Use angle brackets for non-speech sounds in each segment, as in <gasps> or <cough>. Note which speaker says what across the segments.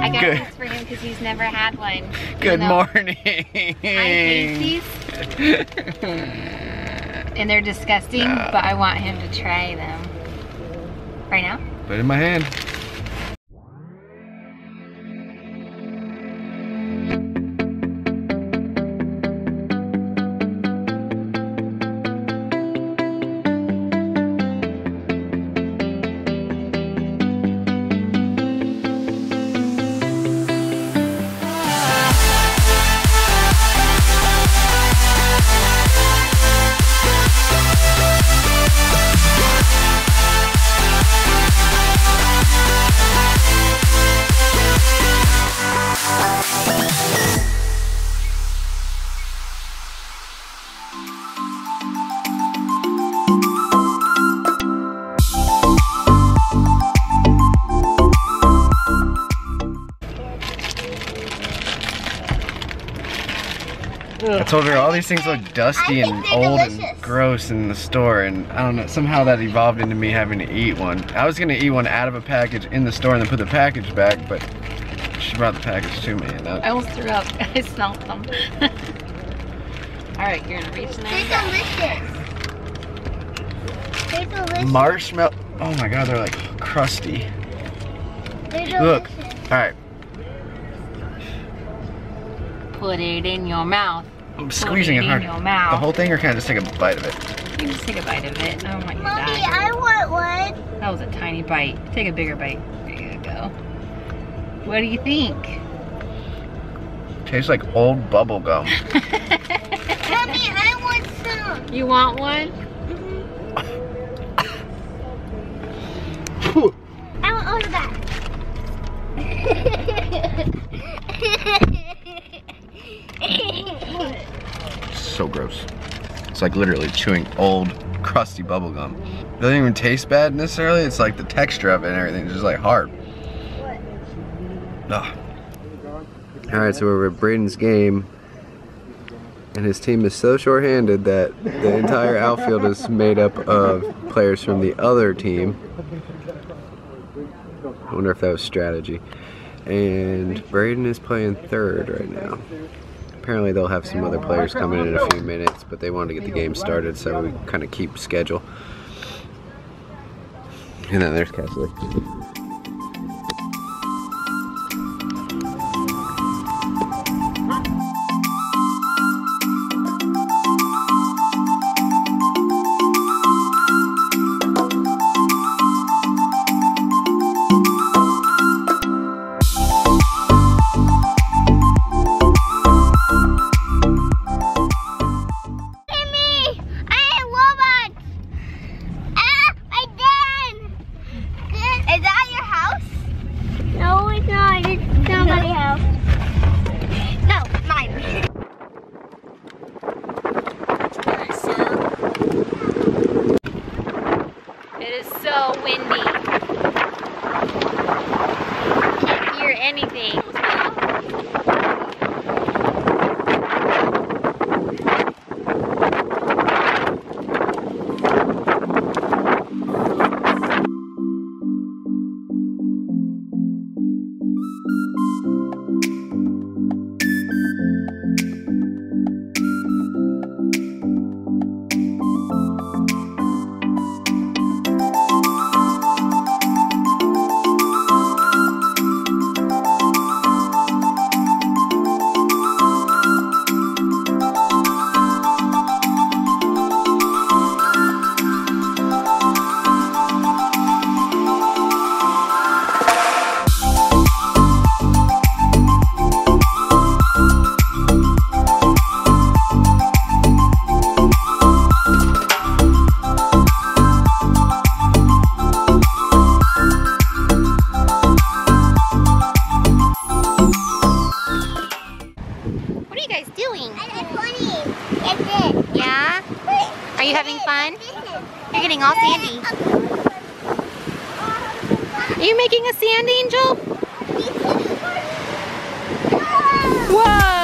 Speaker 1: I got
Speaker 2: Good.
Speaker 1: these for him because he's never had one.
Speaker 2: Good morning.
Speaker 1: I hate these. and they're disgusting,
Speaker 2: Nah.
Speaker 1: but I want him to try them. Right now?
Speaker 2: Put it in my hand. Told her all these things look dusty and old
Speaker 3: delicious.
Speaker 2: and gross in the store, and I don't know, somehow that evolved into me having to eat one. I was gonna eat one out of a package in the store and then put the package back, but she brought the package to me, and that,
Speaker 1: I almost threw up. <laughs> I smelled them. <laughs> All right, you're gonna reach in there.
Speaker 3: They're delicious. They're delicious.
Speaker 2: marshmallow. Oh my god, they're like crusty.
Speaker 3: They're delicious.
Speaker 2: Look, all right,
Speaker 1: Put it in your mouth.
Speaker 2: I'm squeezing it
Speaker 1: in
Speaker 2: hard. The whole thing, or can I just take a bite of it?
Speaker 1: You can just take a bite of it. I don't want you to
Speaker 3: Mommy,
Speaker 1: die.
Speaker 3: I want one.
Speaker 1: That was a tiny bite. Take a bigger bite. There you go. What do you think?
Speaker 2: Tastes like old bubble gum. <laughs>
Speaker 3: Mommy, I want some.
Speaker 1: You want one?
Speaker 3: I want all of that. <laughs>
Speaker 2: so gross. It's like literally chewing old, crusty bubble gum. It doesn't even taste bad necessarily. It's like the texture of it and everything. It's just like hard. Ugh. All right, so we're at Braden's game, and his team is so short-handed that the entire outfield is made up of players from the other team. I wonder if that was strategy. And Braden is playing third right now. Apparently they'll have some other players coming in in a few minutes, but they wanted to get the game started so we kind of keep schedule. And then there's Kesley.
Speaker 1: So windy. Can't hear anything. You having fun? You're getting all sandy. Are you making a sand angel? Whoa!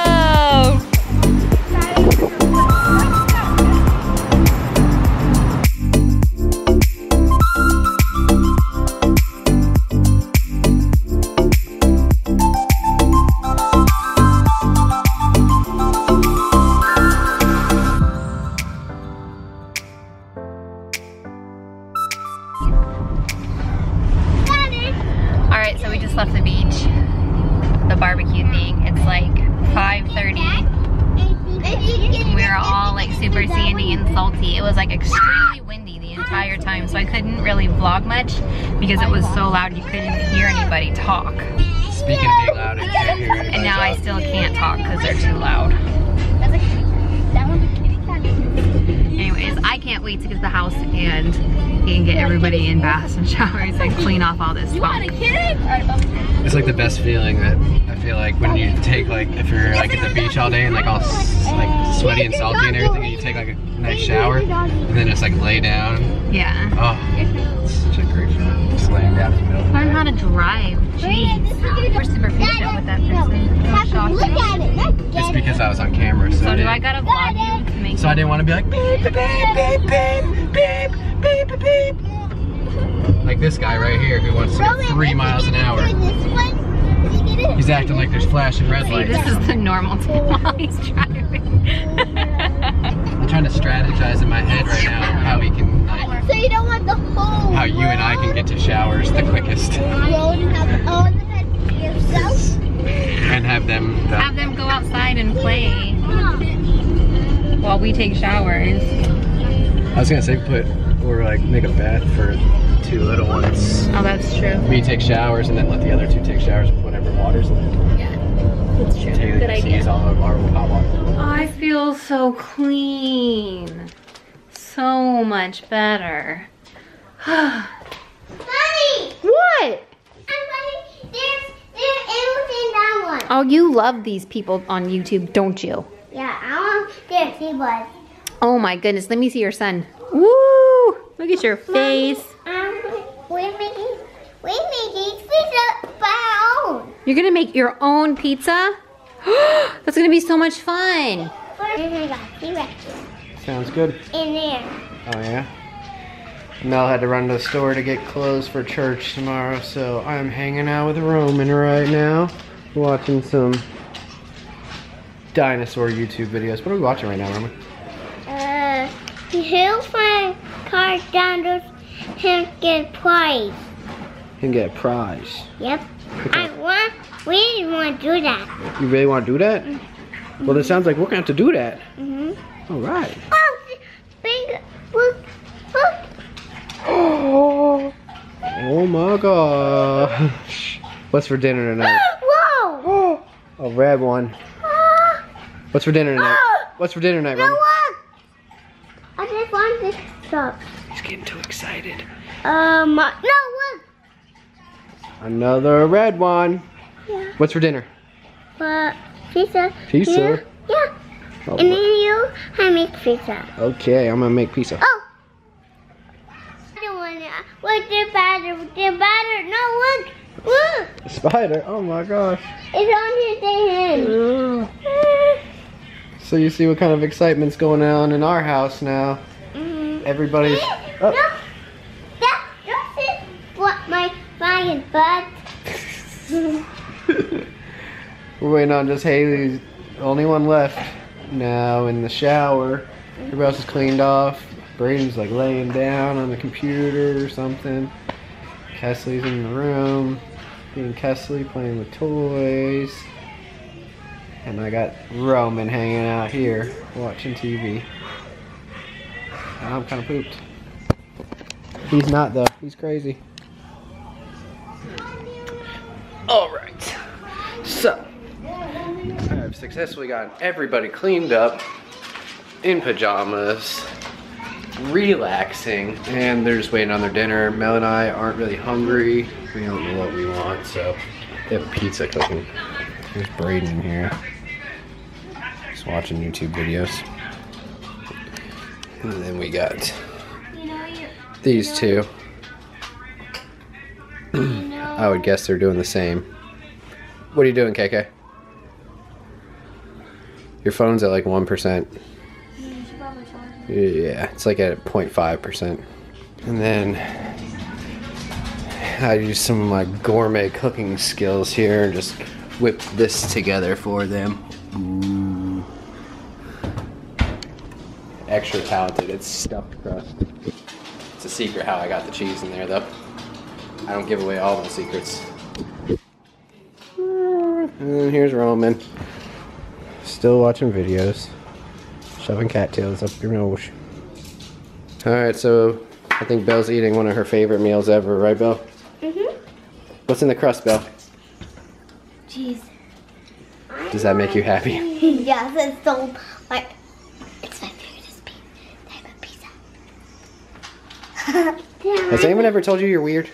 Speaker 1: It was so loud you couldn't hear anybody talk.
Speaker 2: Speaking of being loud, I can't hear
Speaker 1: And now I still can't talk because they're too loud. Anyways, I can't wait to get to the house and, and get everybody in baths and showers and clean off all this funk.
Speaker 2: It's like the best feeling that I feel like when you take like if you're like at the beach all day and like all like sweaty and salty and everything, and you take like a nice shower and then just like lay down.
Speaker 1: Yeah.
Speaker 2: Oh, it's such a great feeling. Just laying down in the middle.
Speaker 1: Learn how to drive. Jeez. We're super patient with that person. I'm.
Speaker 3: Look at it. Look
Speaker 2: It's because I was on camera, so,
Speaker 1: So
Speaker 2: I
Speaker 1: do I
Speaker 2: didn't-
Speaker 1: gotta vlog you to make
Speaker 2: so I didn't want to be like beep beep beep beep beep beep beep beep. Like this guy right here who wants to go three miles an hour. He's acting like there's flashing red
Speaker 1: See,
Speaker 2: lights.
Speaker 1: this is the normal <laughs> time while he's driving.
Speaker 2: I'm trying to strategize in my head right now how we can like
Speaker 3: So you don't want the whole
Speaker 2: how you and I can get to showers the quickest
Speaker 3: road and have all the pets to yourself?
Speaker 2: and have them
Speaker 1: Have them go outside and play while we take showers.
Speaker 2: I was gonna say put or like make a bath for two little ones.
Speaker 1: Oh, that's true.
Speaker 2: We take showers and then let the other two take showers with whatever water's in it.
Speaker 1: Yeah, that's true.
Speaker 2: Taylor
Speaker 1: Good
Speaker 2: just
Speaker 1: idea.
Speaker 2: all of our hot water.
Speaker 1: I feel so clean. So much better. <sighs>
Speaker 3: Mommy!
Speaker 1: what?
Speaker 3: There's, there's animals in that one.
Speaker 1: Oh, you love these people on YouTube, don't you?
Speaker 3: Yeah, I want he was.
Speaker 1: Oh my goodness, let me see your son. Woo! Look at your face.
Speaker 3: Um, we're making, we're making pizza by our own.
Speaker 1: You're gonna make your own pizza? <gasps> That's gonna be so much fun.
Speaker 3: Got T-Rex
Speaker 2: Sounds good.
Speaker 3: in there.
Speaker 2: Oh yeah. Mel had to run to the store to get clothes for church tomorrow, so I'm hanging out with Roman right now, watching some dinosaur YouTube videos. What are we watching right now, Roman?
Speaker 3: Uh, he'll find car down those him get prize.
Speaker 2: And get a prize.
Speaker 3: Yep. I want, we didn't want to do that.
Speaker 2: You really want to do that? Well, it sounds like we're gonna have to do that.
Speaker 3: Mm-hmm.
Speaker 2: All right.
Speaker 3: Oh, big, look, look.
Speaker 2: Oh my gosh. What's for dinner tonight?
Speaker 3: Whoa.
Speaker 2: A red one. <gasps> What's for dinner tonight? <gasps> What's for dinner tonight,
Speaker 3: No,
Speaker 2: Roman?
Speaker 3: I just want this stuff.
Speaker 2: He's getting too excited.
Speaker 3: Um, uh, no, look.
Speaker 2: Another red one.
Speaker 3: Yeah.
Speaker 2: What's for dinner?
Speaker 3: But pizza.
Speaker 2: Pizza?
Speaker 3: Yeah. yeah.
Speaker 2: Oh,
Speaker 3: And then you, I make pizza.
Speaker 2: Okay, I'm gonna make pizza.
Speaker 3: Oh. I don't want to. Look, the batter, the batter. No, look, look.
Speaker 2: Spider. Oh my gosh.
Speaker 3: It's on his hand. <gasps>
Speaker 2: So you see what kind of excitement's going on in our house now.
Speaker 3: Mhm.
Speaker 2: Everybody's.
Speaker 3: No,
Speaker 2: Oh,
Speaker 3: that, that's it. What my flying butt. <laughs>
Speaker 2: we're waiting on just Haley's only one left now in the shower. Everybody else is cleaned off. Braden's like laying down on the computer or something. Kesley's in the room. And Kesley playing with toys. And I got Roman hanging out here watching TV. And I'm kind of pooped. He's not though. He's crazy. All right. Successfully gotten everybody cleaned up in pajamas, relaxing, and they're just waiting on their dinner. Mel and I aren't really hungry. We don't know what we want, so they have pizza cooking. There's Braden in here. Just watching YouTube videos. And then we got these two. <clears throat> I would guess they're doing the same. What are you doing, KK? Your phone's at like 1%. Yeah, it's like at 0.5%. And then I use some of my gourmet cooking skills here and just whip this together for them. Ooh. Extra talented. It's stuffed crust. It's a secret how I got the cheese in there, though. I don't give away all my secrets. And then here's Roman. Still watching videos. Shoving cattails up your nose. Alright, so I think Belle's eating one of her favorite meals ever, right, Belle?
Speaker 3: Mhm.
Speaker 2: What's in the crust, Belle?
Speaker 3: Jeez.
Speaker 2: Does that make you happy? <laughs>
Speaker 3: yes, it's so like it's my favorite type of pizza. <laughs>
Speaker 2: Has anyone ever told you you're weird?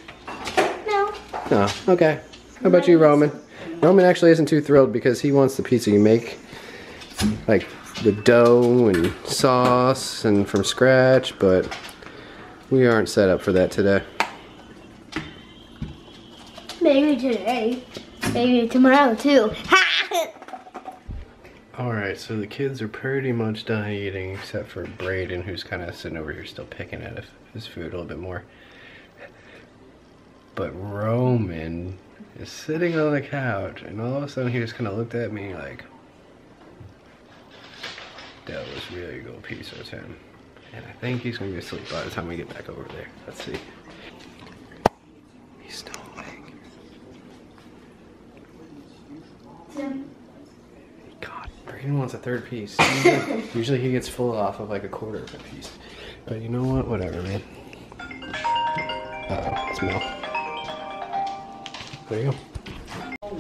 Speaker 3: No.
Speaker 2: No. Okay. How about you, Roman? Roman actually isn't too thrilled because he wants the pizza you make, like the dough and sauce and from scratch, but we aren't set up for that today.
Speaker 3: Maybe today. Maybe tomorrow too. <laughs>
Speaker 2: Alright, so the kids are pretty much done eating except for Braden, who's kind of sitting over here still picking at his food a little bit more. But Roman is sitting on the couch, and all of a sudden he just kind of looked at me like, that was really a good piece of him. And I think he's gonna be asleep by the time we get back over there. Let's see. He's still awake. God, Braden wants a third piece. Usually, <laughs> usually he gets full off of like a quarter of a piece. But you know what? Whatever, man. Uh oh, it's Mel. There you go.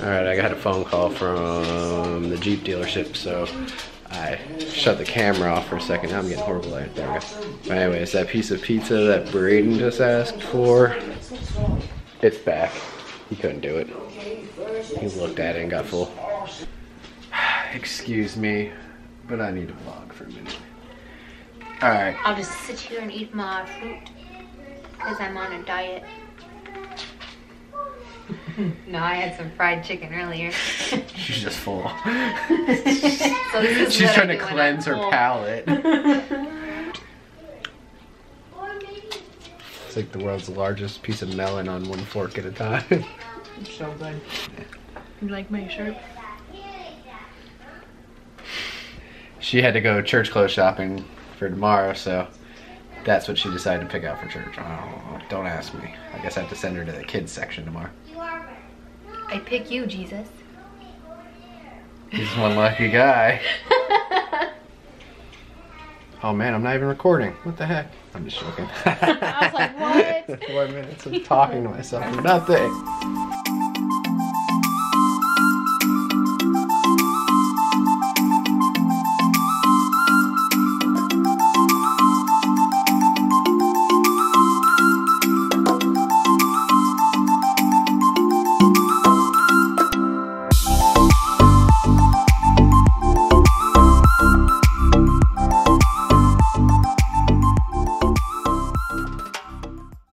Speaker 2: Alright, I got a phone call from the Jeep dealership, so I shut the camera off for a second. Now I'm getting horrible light. There we go. But anyways, that piece of pizza that Braden just asked for, it's back. He couldn't do it. He looked at it and got full. <sighs> Excuse me, but I need to vlog for a minute. Alright.
Speaker 1: I'll just sit here and eat my fruit because I'm on a diet. <laughs> no, I had some fried chicken earlier. <laughs>
Speaker 2: She's just full. <laughs>
Speaker 1: So this
Speaker 2: She's trying to cleanse her palate. It's like the world's largest piece of melon on one fork at a time.
Speaker 4: So good. You like my shirt?
Speaker 2: she had to go church clothes shopping for tomorrow, so that's what she decided to pick out for church. Oh, don't ask me. I guess I have to send her to the kids section tomorrow.
Speaker 1: I pick you, Jesus.
Speaker 2: He's one lucky guy. <laughs> Oh man, I'm not even recording. What the heck? I'm just joking. <laughs>
Speaker 4: I was like, what? <laughs>
Speaker 2: Four minutes of talking to myself for nothing.